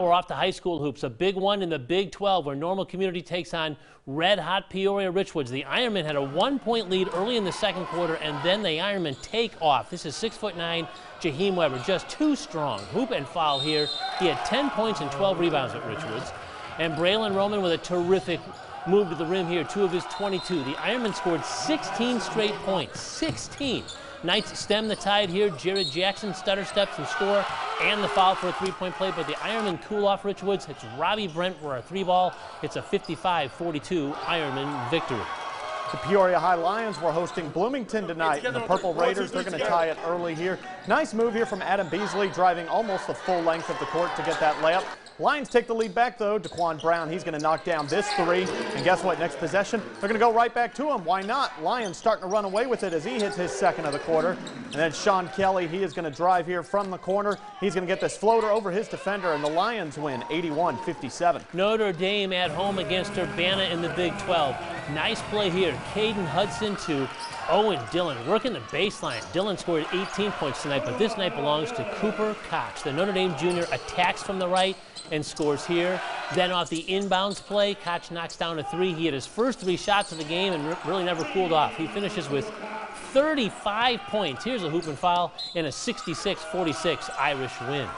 We're off to high school hoops, a big one in the Big 12 where Normal Community takes on red hot Peoria Richwoods. The Ironmen had a one point lead early in the second quarter and then the Ironmen take off. This is six foot nine Jaheim Weber, just too strong. Hoop and foul here. He had 10 points and 12 rebounds at Richwoods. And Braylon Roman with a terrific move to the rim here, two of his 22. The Ironmen scored 16 straight points, 16. Knights stem the tide here. Jared Jackson stutter steps and score, and the foul for a three-point play. But the Ironmen cool off Richwoods. It's Robbie Brent for a three ball. It's a 55-42 Ironmen victory. The Peoria High Lions were hosting Bloomington tonight. And the Purple Raiders, they're going to tie it early here. Nice move here from Adam Beasley, driving almost the full length of the court to get that layup. Lions take the lead back, though. Daquan Brown, he's going to knock down this three. And guess what? Next possession, they're going to go right back to him. Why not? Lions starting to run away with it as he hits his second of the quarter. And then Sean Kelly, he is going to drive here from the corner. He's going to get this floater over his defender, and the Lions win 81-57. Notre Dame at home against Urbana in the Big 12. Nice play here. Caden Hudson to Owen Dillon working the baseline. Dillon scored 18 points tonight, but this night belongs to Cooper Koch. The Notre Dame junior attacks from the right and scores here. Then off the inbounds play, Koch knocks down a three. He had his first three shots of the game and really never cooled off. He finishes with 35 points. Here's a hoop and foul and a 66-46 Irish win.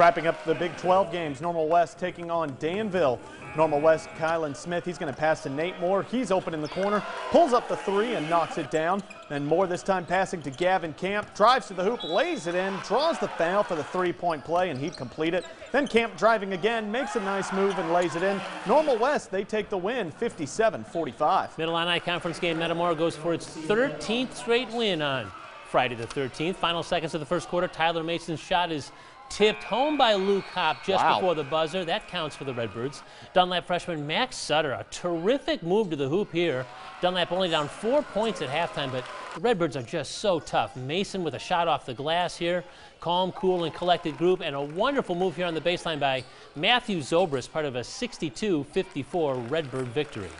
Wrapping up the Big 12 games, Normal West taking on Danville. Normal West, Kylan Smith, he's going to pass to Nate Moore. He's open in the corner, pulls up the three and knocks it down. Then Moore this time passing to Gavin Camp, drives to the hoop, lays it in, draws the foul for the three-point play, and he'd complete it. Then Camp driving again, makes a nice move and lays it in. Normal West, they take the win, 57-45. Middle Illini Conference game, Metamora goes for its 13th straight win on Friday the 13th. Final seconds of the first quarter, Tyler Mason's shot is tipped home by Luke Hop just wow. before the buzzer. That counts for the Redbirds. Dunlap freshman Max Sutter, a terrific move to the hoop here. Dunlap only down four points at halftime, but the Redbirds are just so tough. Mason with a shot off the glass here. Calm, cool, and collected group, and a wonderful move here on the baseline by Matthew Zobris, part of a 62-54 Redbird victory.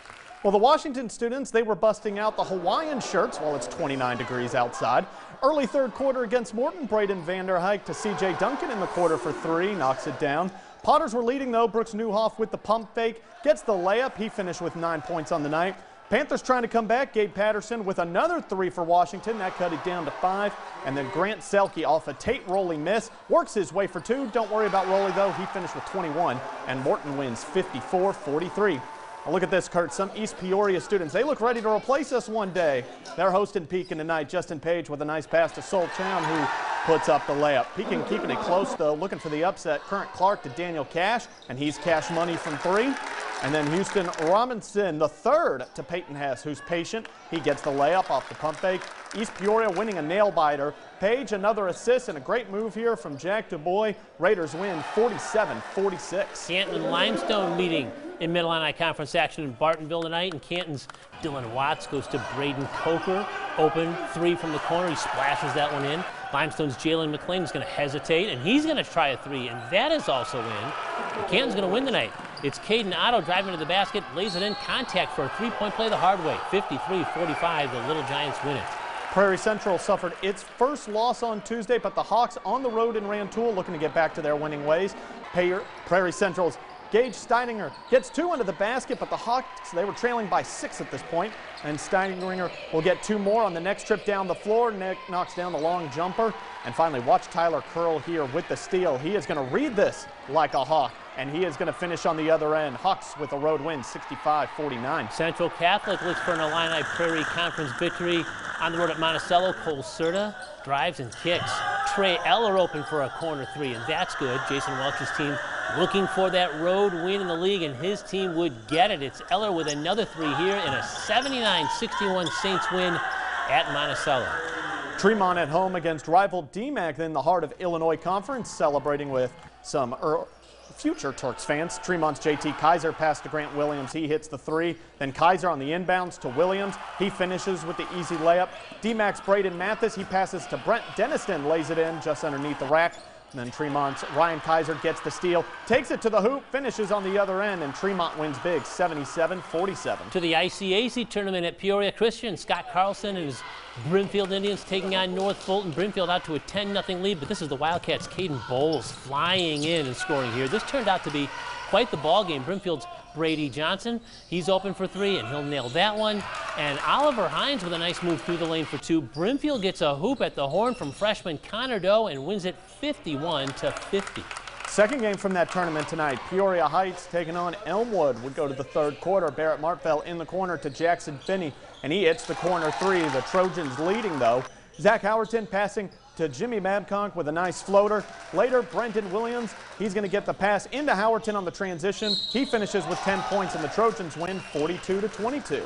Well, the Washington students, they were busting out the Hawaiian shirts while it's 29 degrees outside. Early third quarter against Morton, Braden Vanderhike to C.J. Duncan in the quarter for three, knocks it down. Potters were leading, though. Brooks Newhoff with the pump fake, gets the layup. He finished with nine points on the night. Panthers trying to come back. Gabe Patterson with another three for Washington. That cut it down to five. And then Grant Selke off a Tate Roley miss. Works his way for two. Don't worry about Roley, though. He finished with 21. And Morton wins 54-43. Look at this, Kurt. Some East Peoria students, they look ready to replace us one day. They're hosting Pekin tonight. Justin Page with a nice pass to Sol Town, who puts up the layup. Pekin keeping it close, though, looking for the upset. Current Clark to Daniel Cash, and he's cash money from three. And then Houston Robinson, the third to Peyton Hess, who's patient. He gets the layup off the pump fake. East Peoria winning a nail biter. Page, another assist and a great move here from Jack DuBois. Raiders win 47-46. Canton Limestone meeting in Middle Illini Conference action in Bartonville tonight. And Canton's Dylan Watts goes to Braden Coker. Open three from the corner. He splashes that one in. Limestone's Jalen McLean is going to hesitate, and he's going to try a three, and that is also in. Canton's going to win tonight. It's Caden Otto driving to the basket, lays it in, contact for a three-point play the hard way. 53-45, the Little Giants win it. Prairie Central suffered its first loss on Tuesday, but the Hawks on the road in Rantoul looking to get back to their winning ways. Prairie Central's Gage Steininger gets two into the basket, but the Hawks, they were trailing by six at this point, and Steininger will get two more on the next trip down the floor. Nick knocks down the long jumper. And finally, watch Tyler Curl here with the steal. He is going to read this like a Hawk, and he is going to finish on the other end. Hawks with a road win, 65-49. Central Catholic looks for an Illini Prairie Conference victory on the road at Monticello. Cole Serta drives and kicks. Trey Eller open for a corner three, and that's good. Jason Welch's team looking for that road win in the league, and his team would get it. It's Eller with another three here in a 79-61 Saints win at Monticello. Tremont at home against rival DMACC in the heart of Illinois Conference, celebrating with some future Turks fans. Tremont's JT Kaiser passed to Grant Williams. He hits the three. Then Kaiser on the inbounds to Williams. He finishes with the easy layup. DMACC's Braden Mathis. He passes to Brent Deniston, lays it in just underneath the rack. Then Tremont's Ryan Kaiser gets the steal, takes it to the hoop, finishes on the other end, and Tremont wins big 77 47. To the ICAC tournament at Peoria Christian, Scott Carlson and his Brimfield Indians taking on North Fulton. Brimfield out to a 10 0 lead, but this is the Wildcats' Caden Bowles flying in and scoring here. This turned out to be quite the ball game. Brimfield's Brady Johnson, he's open for three, and he'll nail that one. And Oliver Hines with a nice move through the lane for two. Brimfield gets a hoop at the horn from freshman Connor Doe and wins it 51 to 50. Second game from that tournament tonight, Peoria Heights taking on Elmwood. We go to the third quarter. Barrett Martfell in the corner to Jackson Finney, and he hits the corner three. The Trojans leading though. Zach Howerton passing to Jimmy Babcock with a nice floater. Later, Brenton Williams, he's going to get the pass into Howerton on the transition. He finishes with 10 points, and the Trojans win 42 to 22.